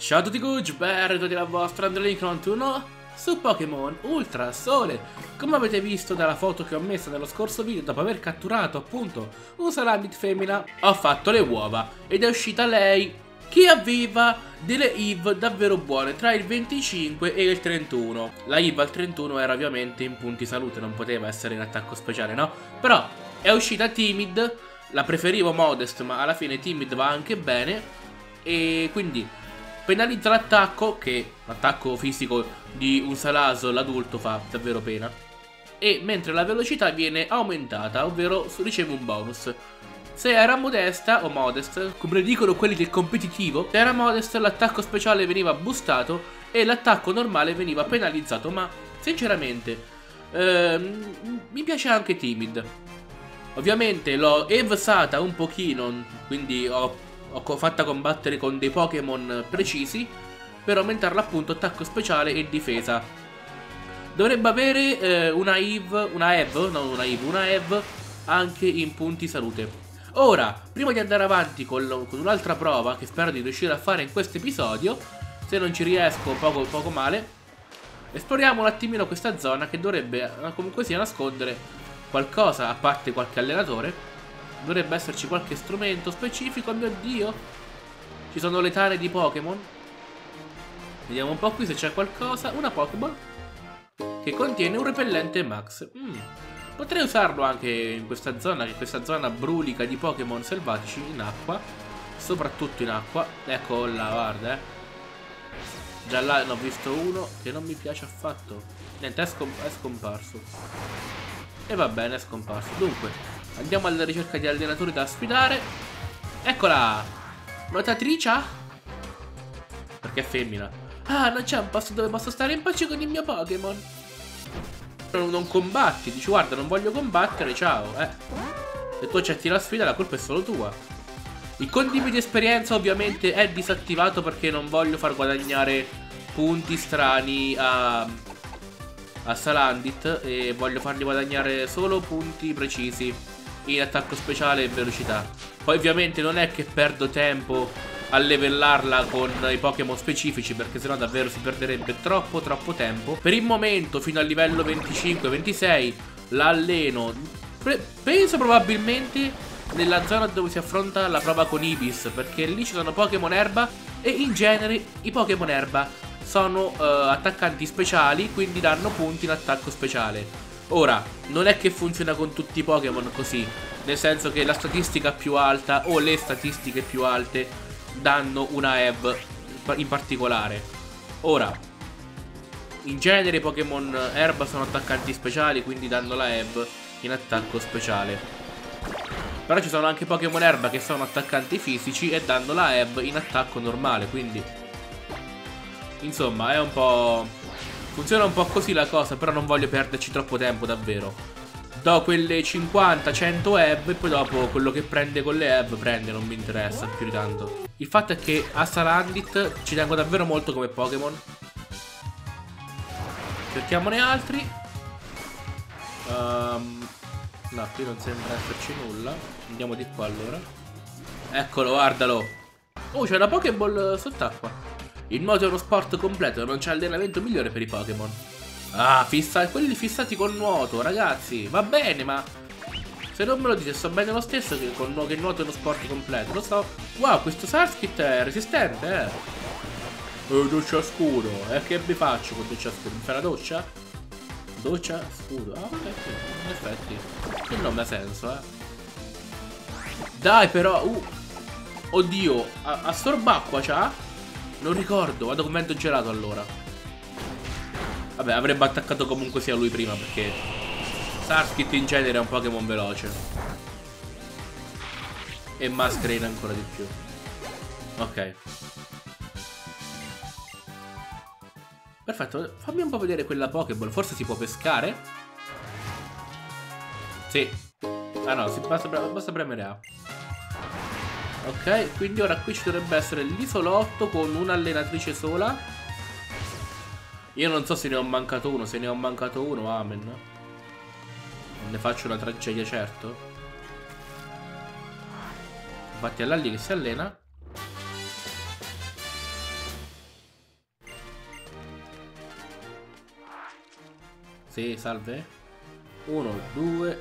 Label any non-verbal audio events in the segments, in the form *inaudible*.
Ciao a tutti Gucci, benvenuti alla vostra Andrelink 1 su Pokémon Ultra Sole. Come avete visto dalla foto che ho messo nello scorso video, dopo aver catturato appunto un Salandit femmina, ho fatto le uova ed è uscita lei che aveva delle EVE davvero buone tra il 25 e il 31. La EVE al 31 era ovviamente in punti salute, non poteva essere in attacco speciale, no? Però è uscita Timid, la preferivo Modest, ma alla fine Timid va anche bene e quindi penalizza l'attacco, che l'attacco fisico di un Salaso l'adulto fa davvero pena, e mentre la velocità viene aumentata, ovvero riceve un bonus. Se era modesta o modest, come dicono quelli del competitivo, se era modest l'attacco speciale veniva boostato e l'attacco normale veniva penalizzato, ma sinceramente ehm, mi piace anche Timid. Ovviamente l'ho evsata un pochino, quindi ho ho fatta combattere con dei Pokémon precisi per aumentarla appunto attacco speciale e difesa. Dovrebbe avere eh, una Eve, una Eve, non una Eve, una Eve anche in punti salute. Ora, prima di andare avanti con, con un'altra prova che spero di riuscire a fare in questo episodio, se non ci riesco poco, poco male, esploriamo un attimino questa zona che dovrebbe eh, comunque sia nascondere qualcosa, a parte qualche allenatore, Dovrebbe esserci qualche strumento specifico, mio dio. Ci sono le tane di Pokémon. Vediamo un po' qui se c'è qualcosa. Una Pokéball che contiene un repellente Max. Mm. Potrei usarlo anche in questa zona, che questa zona brulica di Pokémon selvatici in acqua. Soprattutto in acqua. Ecco là, guarda, eh. Già là ne ho visto uno che non mi piace affatto. Niente, è, scom è scomparso. E va bene, è scomparso. Dunque, Andiamo alla ricerca di allenatori da sfidare. Eccola! Nuotatrice? Perché è femmina. Ah, non c'è un posto dove posso stare in pace con il mio Pokémon. Non combatti, dici guarda non voglio combattere, ciao, eh. Se tu accetti la sfida la colpa è solo tua. Il condime di esperienza ovviamente è disattivato perché non voglio far guadagnare punti strani a, a Salandit e voglio fargli guadagnare solo punti precisi in attacco speciale e velocità. Poi ovviamente non è che perdo tempo a levellarla con i Pokémon specifici perché sennò davvero si perderebbe troppo troppo tempo. Per il momento fino al livello 25-26 l'alleno, penso probabilmente nella zona dove si affronta la prova con Ibis perché lì ci sono Pokémon erba e in genere i Pokémon erba sono uh, attaccanti speciali quindi danno punti in attacco speciale. Ora, non è che funziona con tutti i Pokémon così, nel senso che la statistica più alta o le statistiche più alte danno una EV in particolare. Ora, in genere i Pokémon Erba sono attaccanti speciali, quindi danno la EV in attacco speciale. Però ci sono anche Pokémon Erba che sono attaccanti fisici e danno la EV in attacco normale, quindi... Insomma, è un po' Funziona un po' così la cosa, però non voglio perderci troppo tempo davvero. Do quelle 50-100 EV e poi dopo quello che prende con le EV prende, non mi interessa più di tanto. Il fatto è che a Salandit ci tengo davvero molto come Pokémon. Cerchiamone altri. Um, no, qui non sembra esserci nulla. Andiamo di qua allora. Eccolo, guardalo. Oh, c'è una Pokéball sott'acqua. Il nuoto è uno sport completo, non c'è allenamento migliore per i Pokémon. Ah, fissa quelli fissati col nuoto, ragazzi. Va bene, ma... Se non me lo dite, so bene lo stesso che, con, che il nuoto è uno sport completo. Lo so. Wow, questo Sarskit è resistente, eh. Oh, doccia scuro. E eh, che vi faccio con doccia scuro? Mi fai la doccia? Doccia scuro. Ah, ok, in effetti. Che non ha senso, eh. Dai, però... Uh. Oddio, assorba acqua c'ha? Non ricordo, vado con vento gelato allora. Vabbè, avrebbe attaccato comunque sia lui prima perché Sarskit in genere è un Pokémon veloce. E Masquerade ancora di più. Ok. Perfetto, fammi un po' vedere quella Pokéball. Forse si può pescare? Sì. Ah no, si basta, basta premere A. Ok, quindi ora qui ci dovrebbe essere l'isolotto con un'allenatrice sola. Io non so se ne ho mancato uno, se ne ho mancato uno, amen. Non ne faccio una tragedia, certo. Infatti è là che si allena. Sì, salve. Uno, due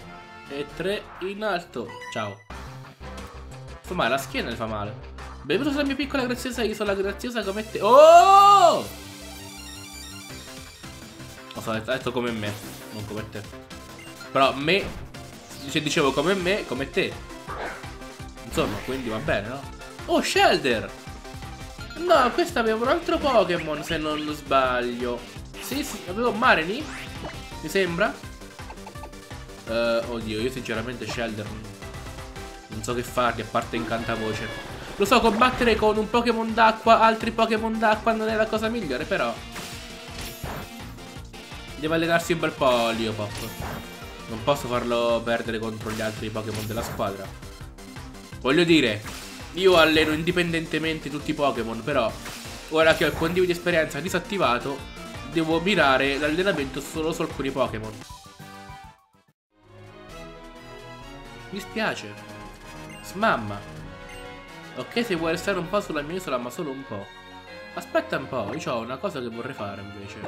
e tre in alto. Ciao. Fa male, la schiena le fa male. Benvenuto sulla mia piccola graziosa isola graziosa come te. Oh! Lo so, detto come me, non come te. Però me, se dicevo come me, come te. Insomma, quindi va bene, no? Oh, Shelder! No, questo aveva un altro Pokémon, se non sbaglio. Sì, sì, avevo Mareni, mi sembra. Uh, oddio, io sinceramente Shelder non so che fargli, a parte incantavoce. Lo so, combattere con un Pokémon d'acqua, altri Pokémon d'acqua non è la cosa migliore, però... Deve allenarsi un bel po' Leopop. Non posso farlo perdere contro gli altri Pokémon della squadra. Voglio dire, io alleno indipendentemente tutti i Pokémon, però... Ora che ho il condivido di esperienza disattivato, devo mirare l'allenamento solo su alcuni Pokémon. Mi spiace. Smamma. Ok se vuoi restare un po' sulla mia isola, ma solo un po'. Aspetta un po', io ho una cosa che vorrei fare invece.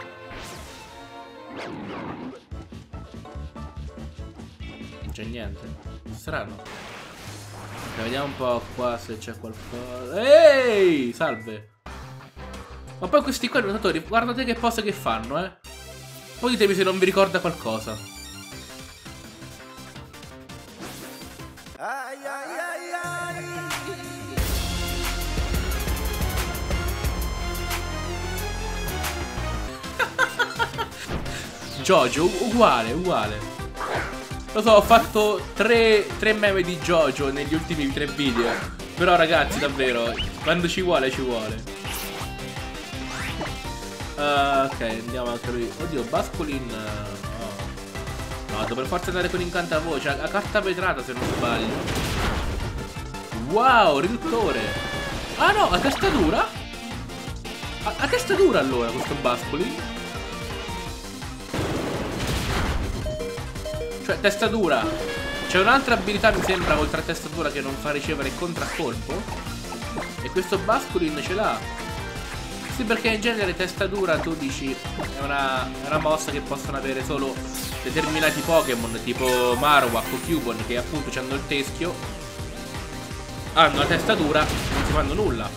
Non c'è niente. Strano. Ok, vediamo un po' qua se c'è qualcosa. Ehi! Salve! Ma poi questi qua nuotatori, guardate che pose che fanno, eh. Poi ditemi se non vi ricorda qualcosa. Ai ai Jojo, uguale, uguale. Lo so, ho fatto tre, tre meme di Jojo negli ultimi tre video. Però ragazzi, davvero, quando ci vuole, ci vuole. Uh, ok, andiamo anche lui. Oddio, Basculin... Uh, no. no, per forza andare con incantavoce. A, a carta vetrata, se non sbaglio. Wow, riduttore. Ah no, a testa dura? A, a testa dura allora questo Basculin. Cioè, testa dura. C'è un'altra abilità, mi sembra, oltre a testa dura, che non fa ricevere contraccolpo. E questo Basculin ce l'ha. Sì, perché in genere testa dura, tu dici, è una, è una mossa che possono avere solo determinati Pokémon, tipo Marowak o Cubone, che appunto hanno il teschio. Hanno la testa dura, non si fanno nulla.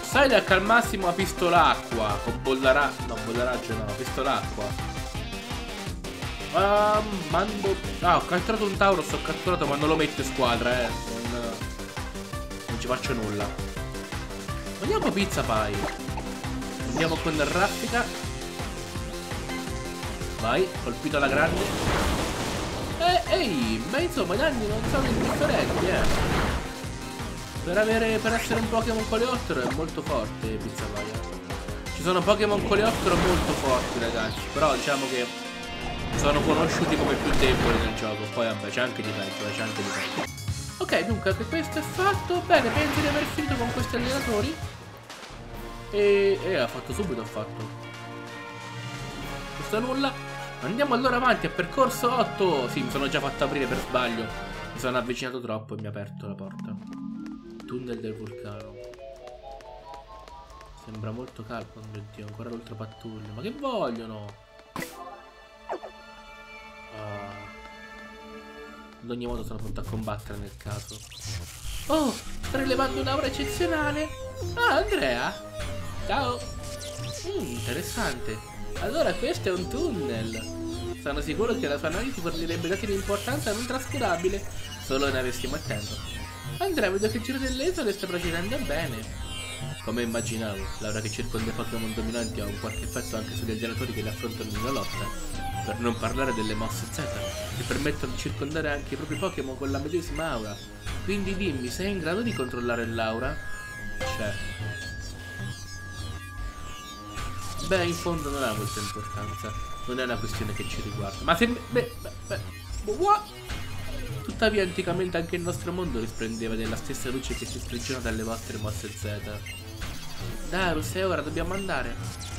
Psyduck al massimo a pistola acqua, o bollarà... no, bollaraggio no, pistola acqua. Uh, mando... Ah, ho catturato un Tauros, ho catturato, ma non lo metto in squadra, eh. Non, non ci faccio nulla. Andiamo pizza pie. Andiamo con raffica. Vai, colpito alla grande. Eh, ehi, ma insomma i danni non sono indifferenti, eh. Per, avere, per essere un Pokémon coleottero è molto forte Pizza Pie. Ci sono Pokémon coleottero molto forti, ragazzi. Però diciamo che sono conosciuti come più deboli nel gioco. Poi vabbè, c'è anche di peggio, c'è anche di peggio. Ok, dunque anche questo è fatto. Bene, penso di aver finito con questi allenatori. E, e ha fatto subito, ha fatto. Questo nulla. Andiamo allora avanti a percorso 8. Sì, mi sono già fatto aprire per sbaglio. Mi sono avvicinato troppo e mi ha aperto la porta. Tunnel del vulcano. Sembra molto calmo, oh mio dio, ancora l'ultra pattuglia. Ma che vogliono? Ad ogni modo sono pronto a combattere nel caso. Oh, sto rilevando un'aura eccezionale. Ah, Andrea. Ciao. Mm, interessante. Allora questo è un tunnel. Sono sicuro che la sua analisi fornirebbe dati di importanza non trascurabile. Solo ne avessimo a tempo. Andrea, vedo che il giro dell'esole sta procedendo bene. Come immaginavo, l'aura che circonda i Pokémon dominanti ha un qualche effetto anche sugli allenatori che li affrontano in una lotta. Per non parlare delle mosse Z, che permettono di circondare anche i propri Pokémon con la medesima aura. Quindi dimmi, sei in grado di controllare l'aura? Cioè... Beh, in fondo non ha molta importanza. Non è una questione che ci riguarda. Ma se... Beh, beh, beh... What? Tuttavia anticamente anche il nostro mondo risplendeva della stessa luce che si sprigiona dalle vostre mosse Z. Darus, e ora dobbiamo andare.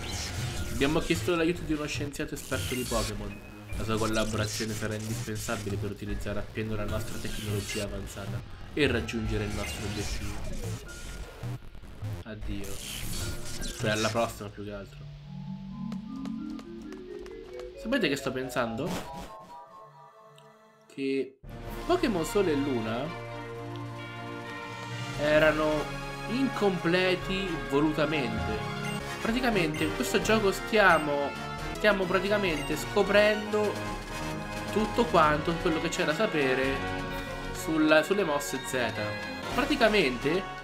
Abbiamo chiesto l'aiuto di uno scienziato esperto di Pokémon. La sua collaborazione sarà indispensabile per utilizzare appieno la nostra tecnologia avanzata e raggiungere il nostro obiettivo. Addio. Cioè alla prossima più che altro. Sapete che sto pensando? Che Pokémon Sole e Luna erano incompleti volutamente. Praticamente in questo gioco stiamo, stiamo praticamente scoprendo tutto quanto quello che c'è da sapere sulla, sulle mosse Z. Praticamente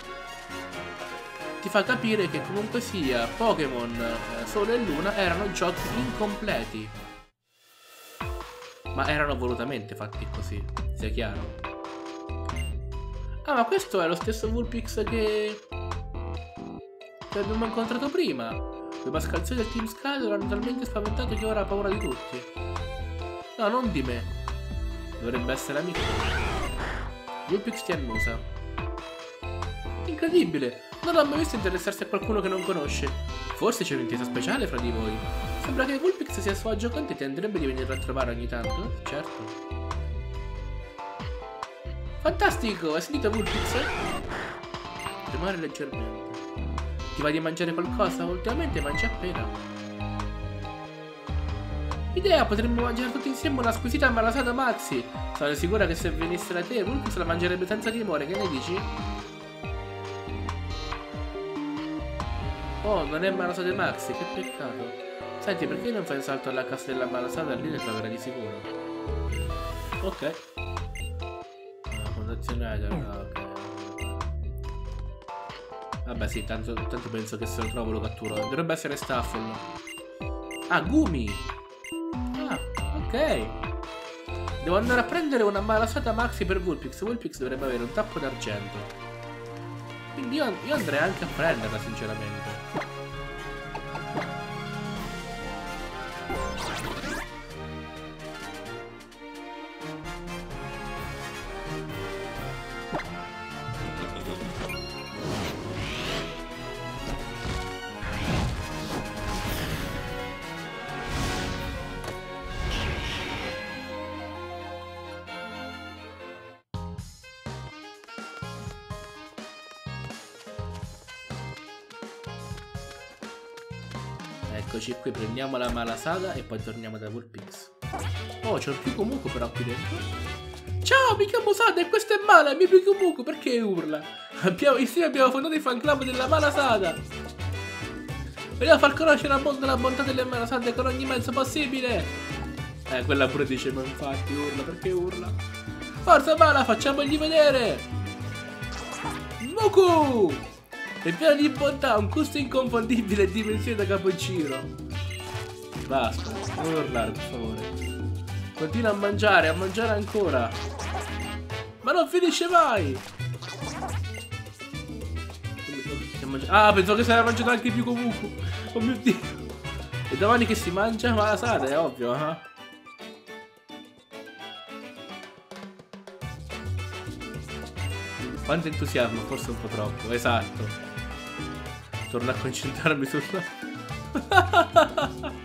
ti fa capire che comunque sia Pokémon eh, Sole e Luna erano giochi incompleti. Ma erano volutamente fatti così, sia chiaro. Ah, ma questo è lo stesso Vulpix che... che abbiamo incontrato prima. Le mascalzoni del Team Sky l'hanno talmente spaventato che ora ha paura di tutti. No, non di me. Dovrebbe essere amico. Vulpix ti annusa. Incredibile! Non l'ho mai visto interessarsi a qualcuno che non conosce. Forse c'è un'intesa speciale fra di voi. Sembra che Vulpix sia a suo agio con te ti andrebbe di venirlo a trovare ogni tanto? Certo. Fantastico! Hai sentito Vulpix? Tremare leggermente. Ti va di mangiare qualcosa? Ultimamente mangi appena. Idea, potremmo mangiare tutti insieme una squisita malasata Maxi. Sono sicura che se venisse da te, Vulpix la mangerebbe senza timore, che ne dici? Oh, non è Malasade Maxi, che peccato. Senti, perché non fai un salto alla cassa della Malasada? Lì ne troverai di sicuro. Ok. Ah, fondazione Eder, ah, ok. Vabbè sì, tanto, tanto, penso che se lo trovo lo catturo. Dovrebbe essere Staffel. Ah, Gumi! Ah, ok. Devo andare a prendere una malasata maxi per Vulpix. Vulpix dovrebbe avere un tappo d'argento. Quindi io, io andrei anche a prenderla, sinceramente. Eccoci qui, prendiamo la malasada e poi torniamo da Vulpix. Oh, c'è un Pyukumuku però qui dentro. Ciao, mi chiamo Sada e questo è Mala, mi Pyukumuku, perché urla? Abbiamo, insieme abbiamo fondato il fan club della malasada. Vogliamo far conoscere al mondo la bontà delle malasade con ogni mezzo possibile. Eh, quella pure dice, ma infatti urla, perché urla? Forza Mala, facciamogli vedere! Muku! È pieno di bontà, un gusto inconfondibile e dimensione da capogiro. Basta, non urlare per favore. Continua a mangiare, a mangiare ancora. Ma non finisce mai! Ah, pensavo che era mangiato anche più comunque. Oh mio dio. E domani che si mangia? Ma la sale, è ovvio, eh? Quanto entusiasmo, forse un po' troppo, esatto torno a concentrarmi sulla... *laughs*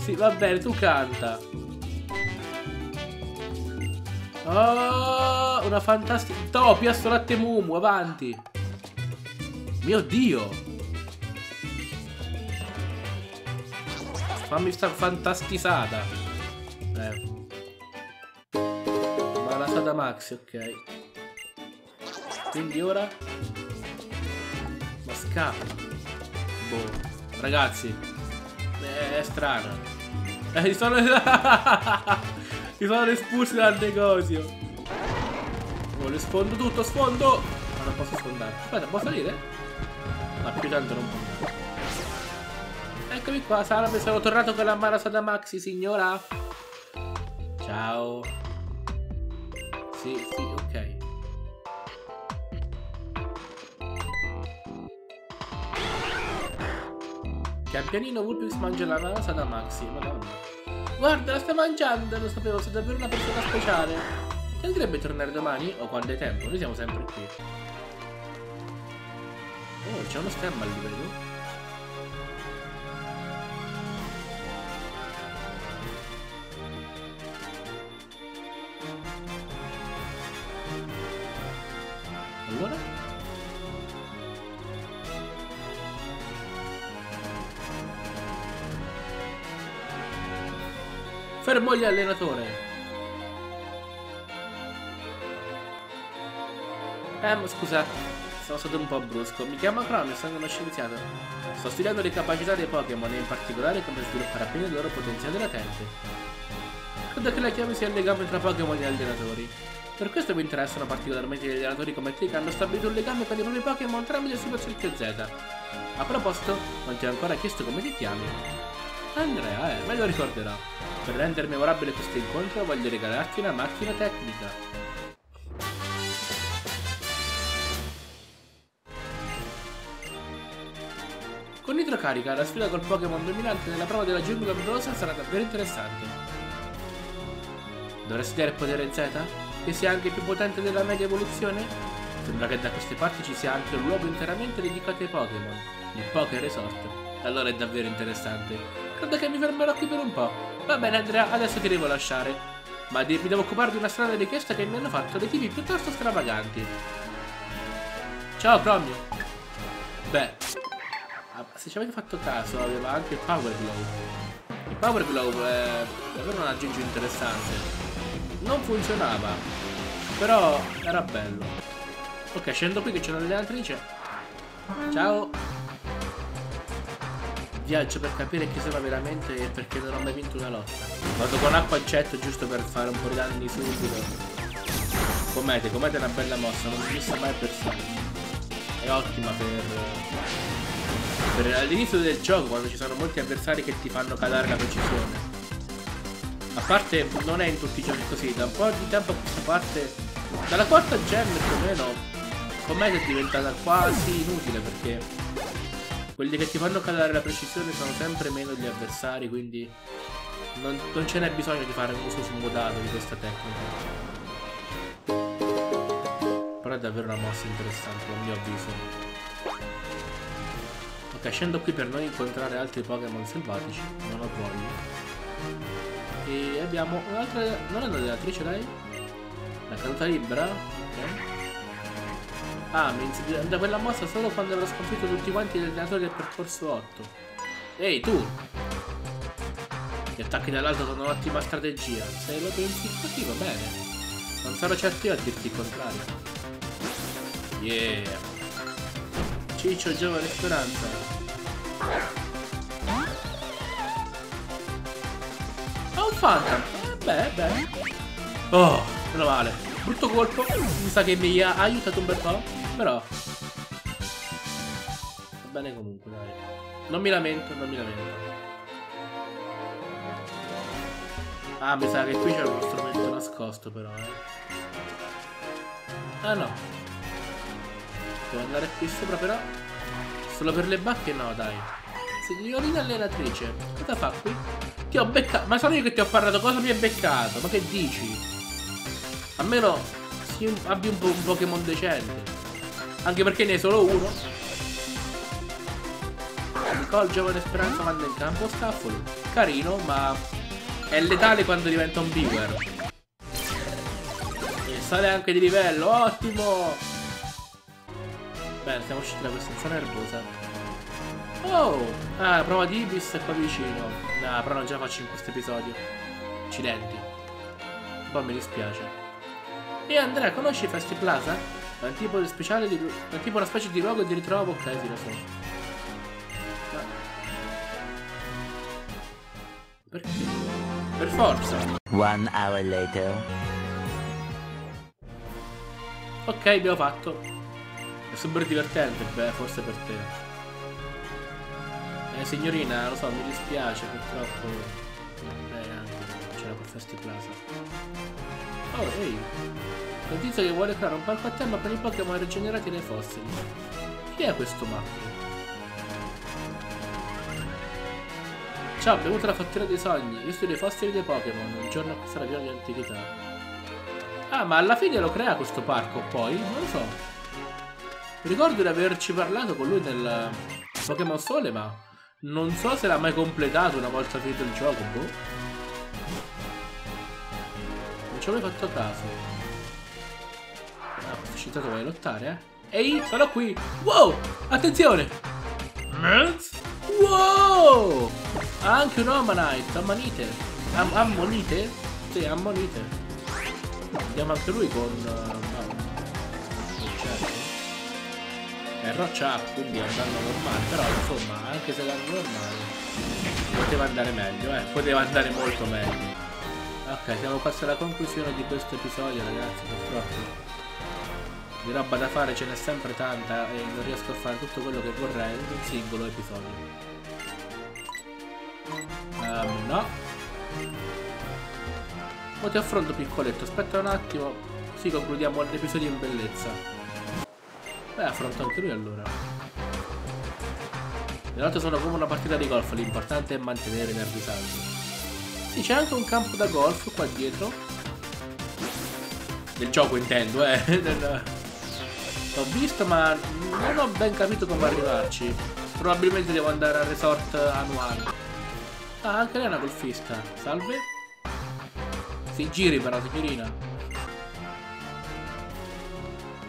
sì, va bene, tu canta. Oh, una fantastica... Topi, latte mumu, avanti. Mio Dio. Fammi sta fantastisata. Eh. Ma la Sada Maxi, ok. Quindi ora scappa. Boh. Ragazzi, è strano. Eh, sono... *laughs* mi sono espulsi dal negozio. Oh, le sfondo tutto, sfondo! Ma non posso sfondare. Aspetta, posso salire? Ma più tanto non posso. Eccomi qua, salve, sono tornato con la Marasada Maxi, signora. Ciao. Sì, sì, Pian pianino Vulpix mangia la nasa da Maxi, madonna. Guarda, la sta mangiando, lo sapevo, sei davvero una persona speciale. Ti andrebbe tornare domani o quando hai tempo? Noi siamo sempre qui. Oh, c'è uno stemma lì, vedo. Fermogli allenatore. Eh, ma scusa, sono stato un po' brusco. Mi chiamo Chrome e sono uno scienziato. Sto studiando le capacità dei Pokémon e in particolare come sviluppare appieno il loro potenziale latente. Credo che la chiave sia il legame tra Pokémon e allenatori. Per questo mi interessano particolarmente gli allenatori come te che hanno stabilito un legame con i propri Pokémon tramite Super Circuit Z. A proposito, non ti ho ancora chiesto come ti chiami. Andrea, eh, me lo ricorderò. Per rendere memorabile questo incontro voglio regalarti una macchina tecnica. Con idrocarica, la sfida col Pokémon dominante nella prova della giungla ombrosa sarà davvero interessante. Dovrei studiare il potere Z? Che sia anche più potente della media evoluzione? Sembra che da queste parti ci sia anche un luogo interamente dedicato ai Pokémon, il Poké Resort. Allora è davvero interessante. Credo che mi fermerò qui per un po'. Va bene Andrea, adesso ti devo lasciare. Ma mi devo occupare di una strana richiesta che mi hanno fatto dei tipi piuttosto stravaganti. Ciao Promio. Beh, Ah, se ci avete fatto caso aveva anche il Power Glow. Il Power Glow è davvero un aggeggio interessante. Non funzionava, però era bello. Ok, scendo qui che c'è un'allenatrice. Ciao! Viaggio per capire chi sono veramente e perché non ho mai vinto una lotta. Vado con acqua getto giusto per fare un po' di danni subito. Comete, comete è una bella mossa, non si sa mai persino. È ottima per per all'inizio del gioco quando ci sono molti avversari che ti fanno calare la precisione. A parte non è in tutti i giochi così, da un po' di tempo a questa parte, dalla quarta gen più o meno, Cometa è diventata quasi inutile perché quelli che ti fanno calare la precisione sono sempre meno gli avversari, quindi non, non ce n'è bisogno di fare un uso smodato di questa tecnica. Però è davvero una mossa interessante a mio avviso. Ok, scendo qui per non incontrare altri Pokémon selvatici, non ho voglia. E abbiamo un'altra... non è una allenatrice lei? La caduta libera? Ok. Ah, mi da quella mossa solo quando avrò sconfitto tutti quanti gli allenatori del percorso 8. Ehi, tu! Gli attacchi dall'alto sono un'ottima strategia. Se lo pensi così va bene. Non sarò certo io a dirti il contrario. Yeah! Ciccio Giovane Speranza. Ha un Phantom. Eh, beh, beh. Oh, meno male. Brutto colpo. Mi sa che mi ha aiutato un bel po'. Però. Va bene comunque, dai. Non mi lamento, non mi lamento. Ah, mi sa che qui c'è uno strumento nascosto però, eh. Ah no. Devo andare qui sopra però. Solo per le bacche no, dai. Signorina allenatrice, cosa fa qui? Ti ho beccato. Ma sono io che ti ho parlato, cosa mi hai beccato? Ma che dici? Almeno si abbi un, un Pokémon decente. Anche perché ne hai solo uno. Nicole, giovane speranza, manda in campo scaffolo. Carino, ma è letale quando diventa un Beaver. E sale anche di livello, ottimo! Bene, siamo usciti da questa zona erbosa. Oh! Ah, prova di Ibis è qua vicino. No, però non ce la faccio in questo episodio. Accidenti. Un po' mi dispiace. E Andrea, conosci Festi Plaza? Tipo speciale di... È tipo una specie di luogo di ritrovo. Ok, sì, lo so. Ma... Perché? Per forza. One hour later. Ok, abbiamo fatto. È super divertente, beh, forse per te. Eh, signorina, lo so, mi dispiace, purtroppo. Beh, anche c'era per Festi Plaza. Oh, ehi. Un tizio che vuole creare un parco a tema con i Pokémon rigenerati dai fossili. Chi è questo matto? Ciao, benvenuto alla fattoria dei sogni. Io studio i fossili dei Pokémon. Un giorno questa ragione di antichità. Ah, ma alla fine lo crea questo parco, poi? Non lo so. Ricordo di averci parlato con lui nel Pokémon Sole, ma non so se l'ha mai completato una volta finito il gioco, boh. Ci ho mai fatto caso. Ah, questo scienziato vuole lottare, eh? Ehi, sono qui! Wow! Attenzione! Wow! Ha anche un Omanite, ammanite! Am ammonite? Sì, ammonite. Andiamo anche lui con... Uh. È roccia quindi è un danno normale, però insomma, anche se è danno normale, poteva andare meglio, eh, poteva andare molto meglio. Ok, siamo quasi alla conclusione di questo episodio, ragazzi, purtroppo. Di roba da fare ce n'è sempre tanta e non riesco a fare tutto quello che vorrei in un singolo episodio. Um, no. O ti affronto piccoletto, aspetta un attimo. Sì, concludiamo l'episodio in bellezza. Beh, affronto anche lui allora. Le note sono come una partita di golf, l'importante è mantenere i nervi saldi. Sì, c'è anche un campo da golf qua dietro. Del gioco intendo, eh. *laughs* L'ho visto ma non ho ben capito come arrivarci. Probabilmente devo andare al resort annuale. Ah, anche lei è una golfista. Salve. Si giri però, signorina.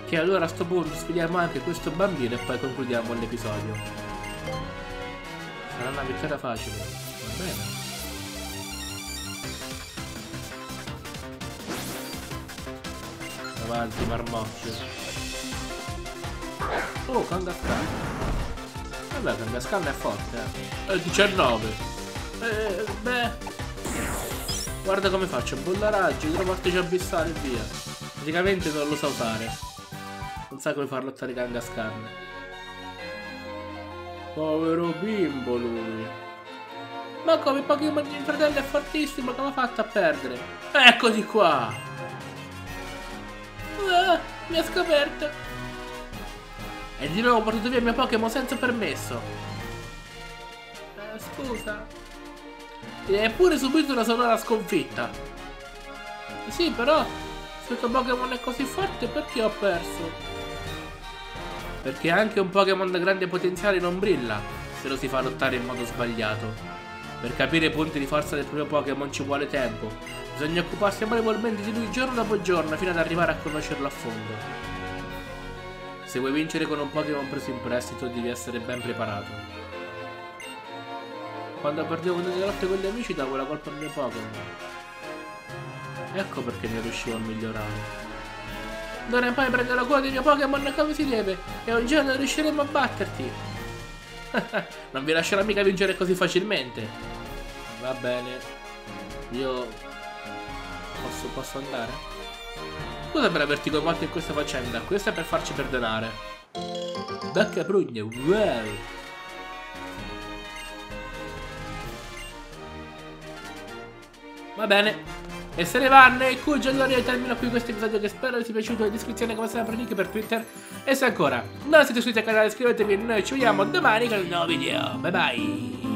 Che allora a sto punto sfidiamo anche questo bambino e poi concludiamo l'episodio. Sarà una vittoria facile. Va bene. Avanti, marmocchio. Oh, Kangaskhan. Vabbè, Kangaskhan è forte, eh. È 19. Eh, beh. Guarda come faccio, bollaraggio, idroportici abissali e via. Praticamente non lo so usare. Non sa come far lottare Kangaskhan. Povero bimbo lui. Ma come Pokémon il fratello è fortissimo, come ha fatto a perdere? Eccoci qua! Mi ha scoperto! E di nuovo ho portato via il mio Pokémon senza permesso. Eh, scusa. E hai pure subito una sonora sconfitta. Sì, però, se questo Pokémon è così forte, perché ho perso? Perché anche un Pokémon da grande potenziale non brilla se lo si fa lottare in modo sbagliato. Per capire i punti di forza del proprio Pokémon ci vuole tempo. Bisogna occuparsi amorevolmente di lui giorno dopo giorno fino ad arrivare a conoscerlo a fondo. Se vuoi vincere con un Pokémon preso in prestito devi essere ben preparato. Quando perdevo nelle lotte con gli amici davo la colpa al mio Pokémon. Ecco perché non riuscivo a migliorare. D'ora in poi prendo la cura del mio Pokémon come si deve e un giorno riusciremo a batterti. *laughs* non vi lascerò mica vincere così facilmente. Va bene. Io... Posso, posso andare? Scusa per averti coinvolto in questa faccenda. Questo è per farci perdonare. Bacca prugne, wow! Va bene. E se ne vanno e Cujo allora io termino qui questo episodio che spero vi sia piaciuto. In descrizione come sempre link per Twitter. E se ancora non siete iscritti al canale iscrivetevi e noi ci vediamo domani con un nuovo video. Bye bye.